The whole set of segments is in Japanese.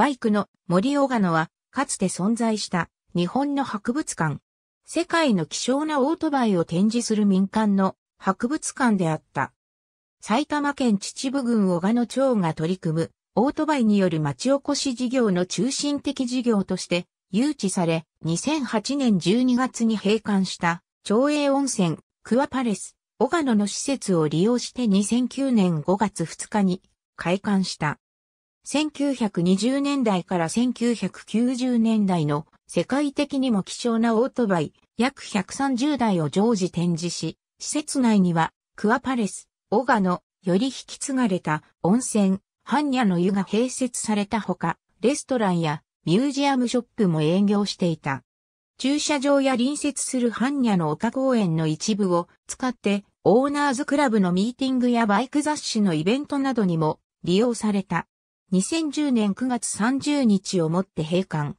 バイクの森小野は、かつて存在した日本の博物館。世界の希少なオートバイを展示する民間の博物館であった。埼玉県秩父郡小鹿野町が取り組むオートバイによる町おこし事業の中心的事業として誘致され、2008年12月に閉館した町営温泉クワパレス小鹿野の施設を利用して2009年5月2日に開館した。1920年代から1990年代の世界的にも希少なオートバイ約130台を常時展示し、施設内にはクアパレス、オガノ、より引き継がれた温泉、ハンニャの湯が併設されたほか、レストランやミュージアムショップも営業していた。駐車場や隣接するハンニャの丘公園の一部を使ってオーナーズクラブのミーティングやバイク雑誌のイベントなどにも利用された。2010年9月30日をもって閉館。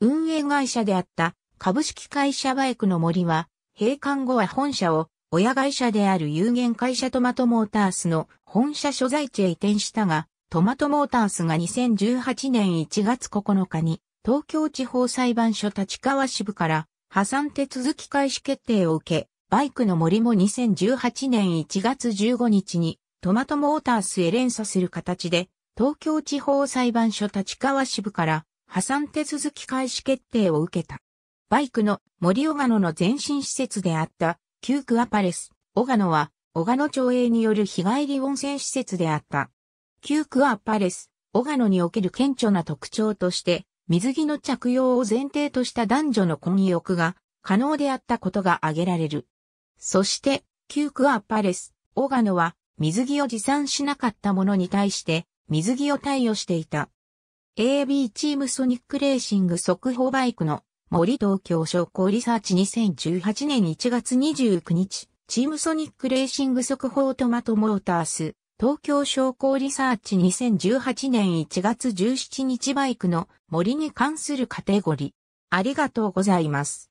運営会社であった株式会社バイクの森は、閉館後は本社を親会社である有限会社トマトモータースの本社所在地へ移転したが、トマトモータースが2018年1月9日に東京地方裁判所立川支部から破産手続き開始決定を受け、バイクの森も2018年1月15日にトマトモータースへ連鎖する形で東京地方裁判所立川支部から破産手続き開始決定を受けた。バイクの森小野の前身施設であったキュークアパレス、小野は小野町営による日帰り温泉施設であった。キュークアパレス、小野における顕著な特徴として、水着の着用を前提とした男女の混浴が可能であったことが挙げられる。そして、キュークアパレス、小野は水着を持参しなかった者に対して水着を貸与していた。AB チームソニックレーシング速報バイクの森東京商工リサーチ2018年1月29日、チームソニックレーシング速報トマトモータース、東京商工リサーチ2018年1月17日バイクの森に関するカテゴリー。ありがとうございます。